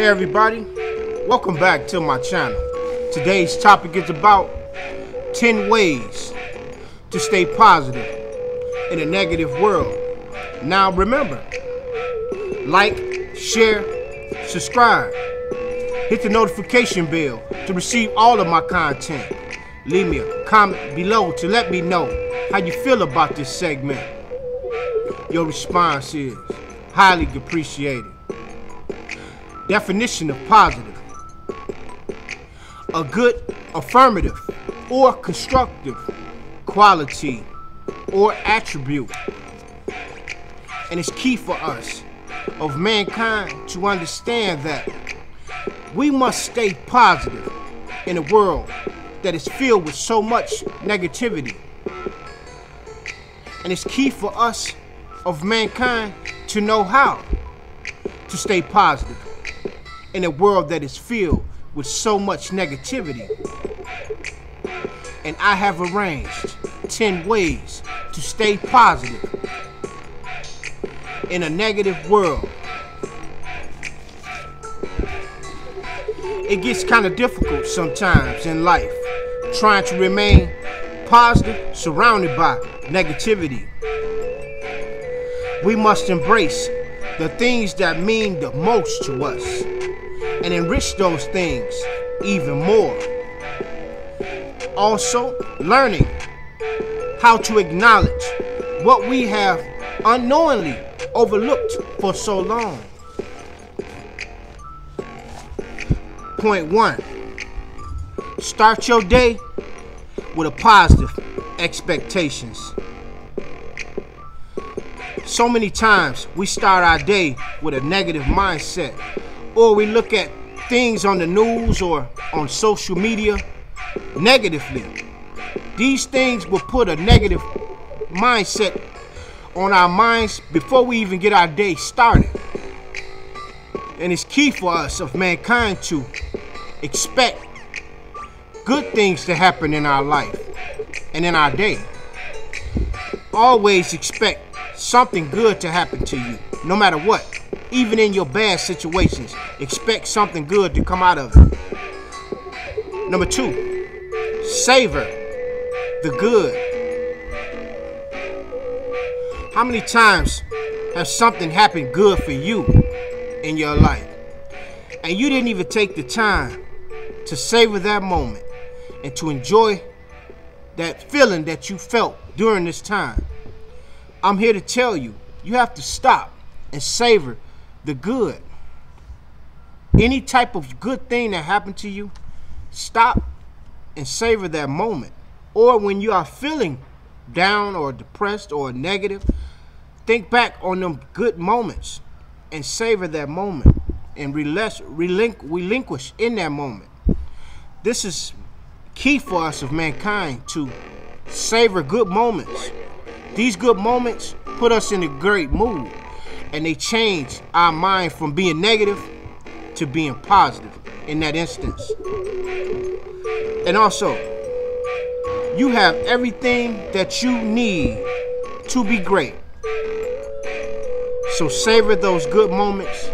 Hey everybody, welcome back to my channel. Today's topic is about 10 ways to stay positive in a negative world. Now remember, like, share, subscribe, hit the notification bell to receive all of my content. Leave me a comment below to let me know how you feel about this segment. Your response is highly appreciated. Definition of positive. A good affirmative or constructive quality or attribute. And it's key for us of mankind to understand that we must stay positive in a world that is filled with so much negativity. And it's key for us of mankind to know how to stay positive in a world that is filled with so much negativity. And I have arranged 10 ways to stay positive in a negative world. It gets kind of difficult sometimes in life trying to remain positive surrounded by negativity. We must embrace the things that mean the most to us and enrich those things even more. Also, learning how to acknowledge what we have unknowingly overlooked for so long. Point one start your day with a positive expectations. So many times we start our day with a negative mindset or we look at things on the news or on social media negatively. These things will put a negative mindset on our minds before we even get our day started. And it's key for us of mankind to expect good things to happen in our life and in our day. Always expect something good to happen to you, no matter what. Even in your bad situations, expect something good to come out of it. Number two, savor the good. How many times has something happened good for you in your life? And you didn't even take the time to savor that moment and to enjoy that feeling that you felt during this time. I'm here to tell you, you have to stop and savor the good. Any type of good thing that happened to you, stop and savor that moment. Or when you are feeling down or depressed or negative, think back on them good moments and savor that moment and relinquish in that moment. This is key for us of mankind to savor good moments. These good moments put us in a great mood and they change our mind from being negative to being positive in that instance. And also, you have everything that you need to be great. So savor those good moments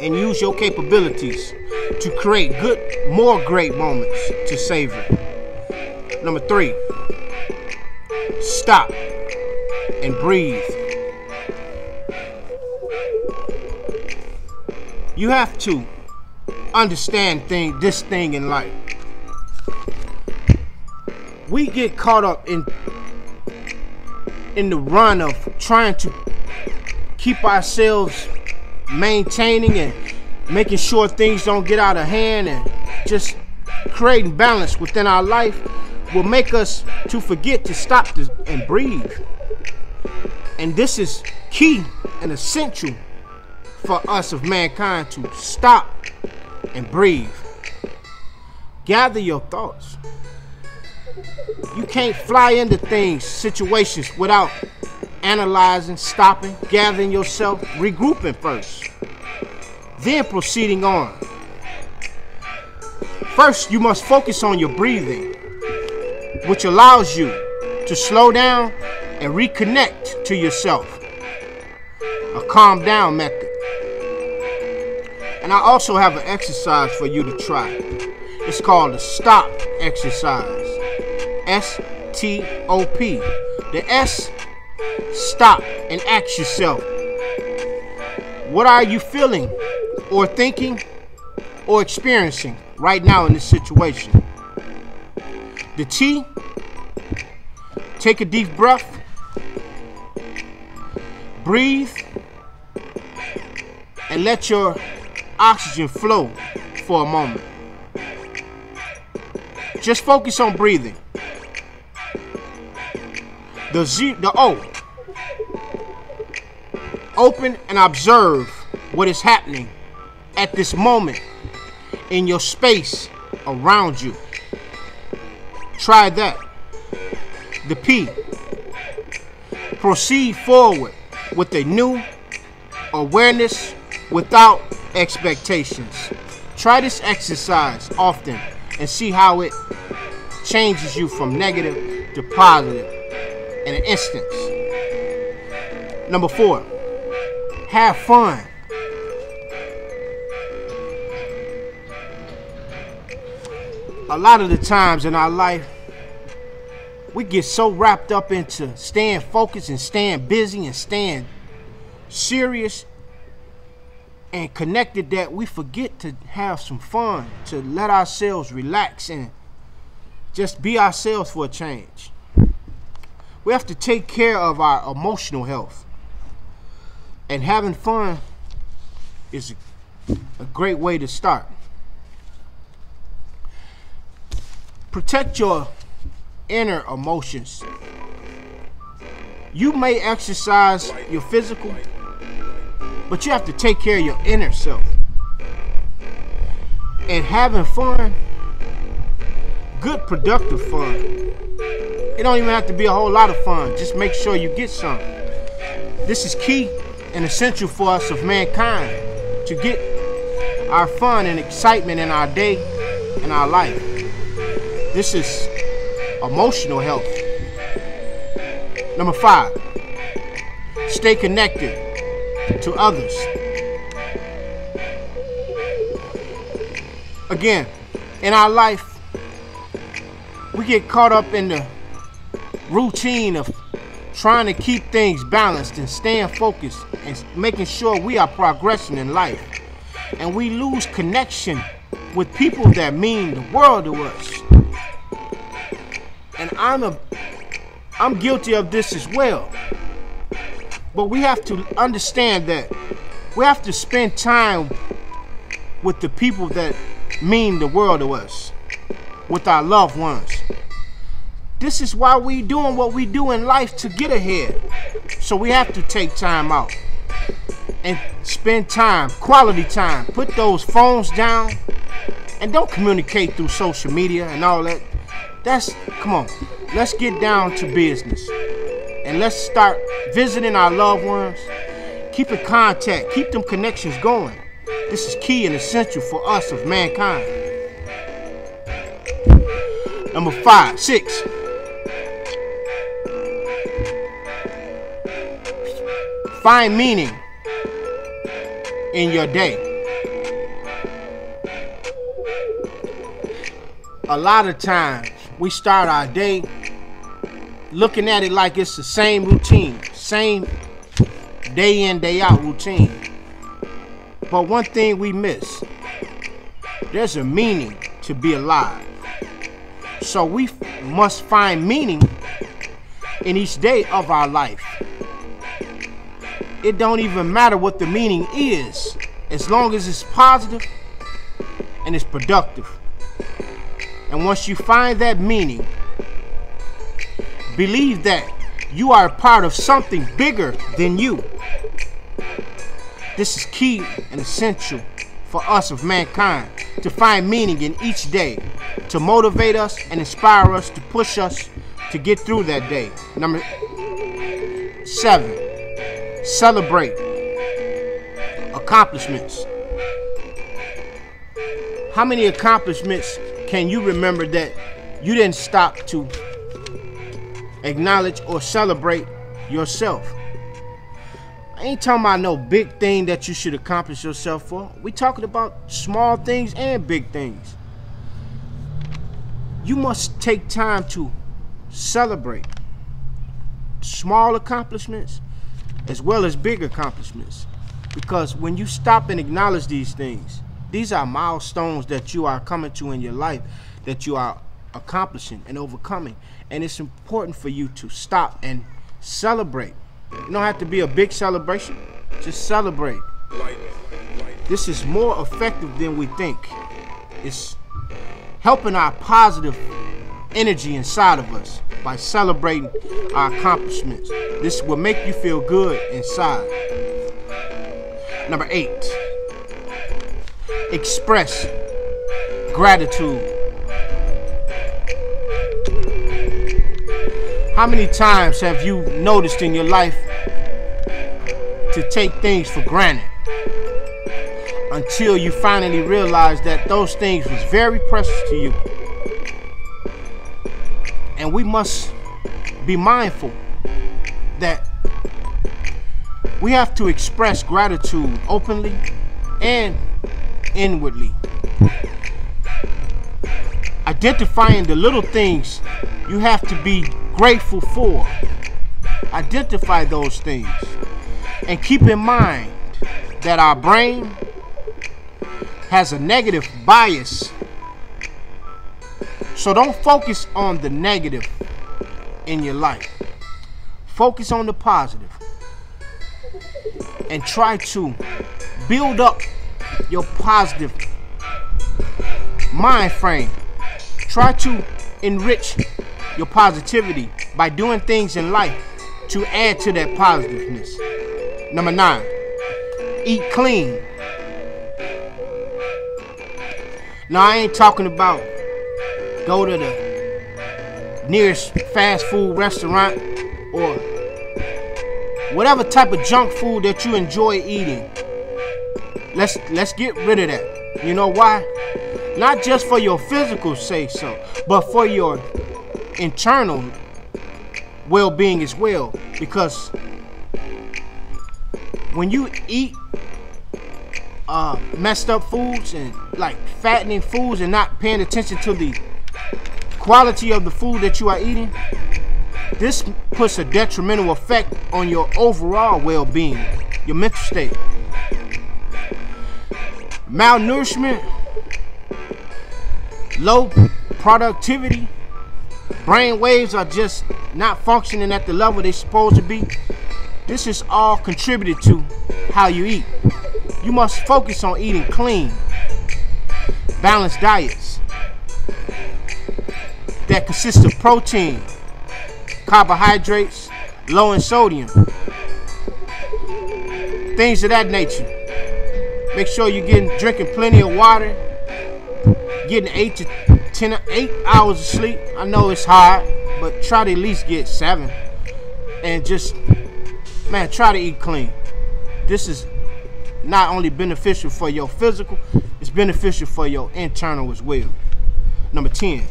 and use your capabilities to create good, more great moments to savor. Number three, stop and breathe. You have to understand thing, this thing in life. We get caught up in in the run of trying to keep ourselves maintaining and making sure things don't get out of hand and just creating balance within our life will make us to forget to stop and breathe. And this is key and essential for us of mankind to stop and breathe. Gather your thoughts. You can't fly into things, situations without analyzing, stopping, gathering yourself, regrouping first, then proceeding on. First, you must focus on your breathing, which allows you to slow down and reconnect to yourself. A calm down method. And I also have an exercise for you to try. It's called the stop exercise. S T O P. The S, stop and ask yourself what are you feeling or thinking or experiencing right now in this situation? The T, take a deep breath, breathe, and let your oxygen flow for a moment. Just focus on breathing. The Z, the O. Open and observe what is happening at this moment in your space around you. Try that. The P. Proceed forward with a new awareness without expectations. Try this exercise often and see how it changes you from negative to positive in an instance. Number four, have fun. a lot of the times in our life, we get so wrapped up into staying focused and staying busy and staying serious and connected that we forget to have some fun, to let ourselves relax and just be ourselves for a change. We have to take care of our emotional health. And having fun is a great way to start. Protect your inner emotions. You may exercise your physical, but you have to take care of your inner self. And having fun, good productive fun. It don't even have to be a whole lot of fun. Just make sure you get some. This is key and essential for us of mankind to get our fun and excitement in our day and our life. This is emotional health. Number five, stay connected to others. Again, in our life, we get caught up in the routine of trying to keep things balanced and staying focused and making sure we are progressing in life. And we lose connection with people that mean the world to us and I'm a I'm guilty of this as well. But we have to understand that we have to spend time with the people that mean the world to us, with our loved ones. This is why we doing what we do in life to get ahead. So we have to take time out and spend time, quality time. Put those phones down and don't communicate through social media and all that. That's, come on, let's get down to business. And let's start visiting our loved ones, keep in contact, keep them connections going. This is key and essential for us of mankind. Number five, six. Find meaning in your day. A lot of times we start our day looking at it like it's the same routine, same day in, day out routine. But one thing we miss there's a meaning to be alive. So we must find meaning in each day of our life. It don't even matter what the meaning is, as long as it's positive and it's productive. And once you find that meaning, believe that you are a part of something bigger than you. This is key and essential for us of mankind to find meaning in each day, to motivate us and inspire us, to push us to get through that day. Number seven, celebrate accomplishments. How many accomplishments can you remember that you didn't stop to acknowledge or celebrate yourself? I ain't talking about no big thing that you should accomplish yourself for. We talking about small things and big things. You must take time to celebrate small accomplishments as well as big accomplishments. Because when you stop and acknowledge these things, these are milestones that you are coming to in your life that you are accomplishing and overcoming. And it's important for you to stop and celebrate. You don't have to be a big celebration, just celebrate. This is more effective than we think. It's helping our positive energy inside of us by celebrating our accomplishments. This will make you feel good inside. Number eight, express gratitude. How many times have you noticed in your life to take things for granted until you finally realize that those things was very precious to you? And we must be mindful that we have to express gratitude openly and inwardly. Identifying the little things you have to be grateful for. Identify those things. And keep in mind that our brain has a negative bias. So don't focus on the negative in your life. Focus on the positive. And try to build up your positive mind frame. Try to enrich your positivity by doing things in life to add to that positiveness. Number nine, eat clean. Now, I ain't talking about go to the nearest fast food restaurant or whatever type of junk food that you enjoy eating. Let's let's get rid of that. You know why? Not just for your physical say so, but for your internal well-being as well because when you eat uh, messed up foods and like fattening foods and not paying attention to the quality of the food that you are eating, this puts a detrimental effect on your overall well-being, your mental state. Malnourishment, low productivity, brain waves are just not functioning at the level they're supposed to be, this is all contributed to how you eat. You must focus on eating clean, balanced diets that consist of protein, carbohydrates, low in sodium, things of that nature. Make sure you're getting drinking plenty of water, getting eight to 10, 8 hours of sleep. I know it's hard, but try to at least get seven. And just, man, try to eat clean. This is not only beneficial for your physical, it's beneficial for your internal as well. Number 10.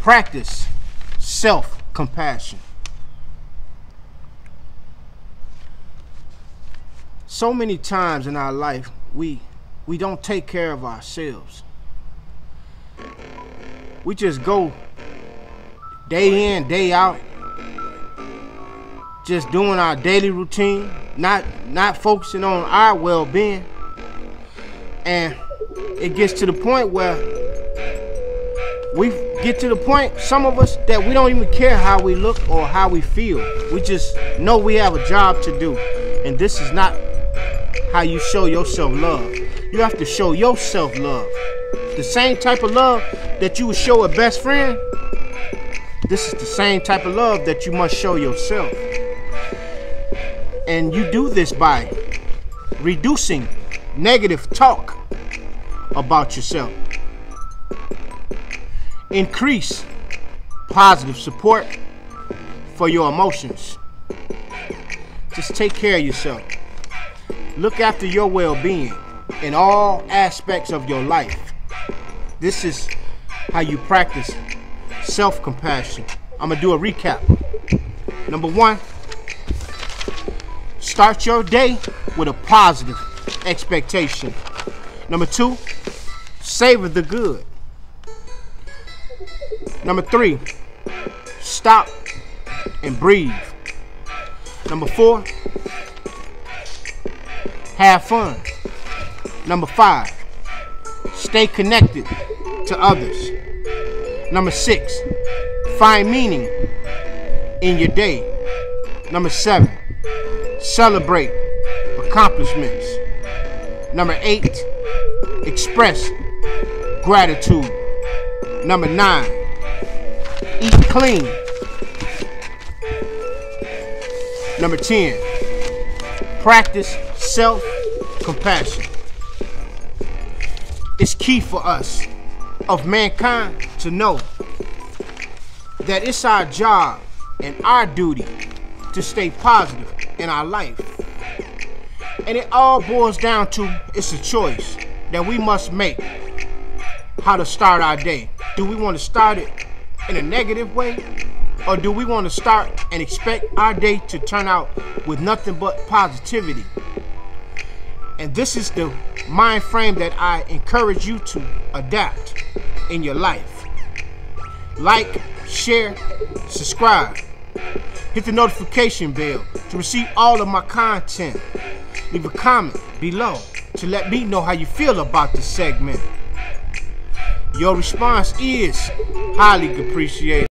Practice self compassion. So many times in our life we we don't take care of ourselves. We just go day in day out just doing our daily routine not not focusing on our well-being. And it gets to the point where we get to the point some of us that we don't even care how we look or how we feel. We just know we have a job to do. And this is not how you show yourself love. You have to show yourself love. The same type of love that you would show a best friend, this is the same type of love that you must show yourself. And you do this by reducing negative talk about yourself. Increase positive support for your emotions. Just take care of yourself. Look after your well being in all aspects of your life. This is how you practice self compassion. I'm gonna do a recap. Number one, start your day with a positive expectation. Number two, savor the good. Number three, stop and breathe. Number four, have fun. Number five, stay connected to others. Number six, find meaning in your day. Number seven, celebrate accomplishments. Number eight, express gratitude. Number nine, eat clean. Number 10, practice self compassion. It's key for us, of mankind, to know that it's our job and our duty to stay positive in our life. And it all boils down to it's a choice that we must make how to start our day. Do we want to start it in a negative way? Or do we want to start and expect our day to turn out with nothing but positivity? And this is the mind frame that I encourage you to adapt in your life. Like, share, subscribe. Hit the notification bell to receive all of my content. Leave a comment below to let me know how you feel about this segment. Your response is highly appreciated.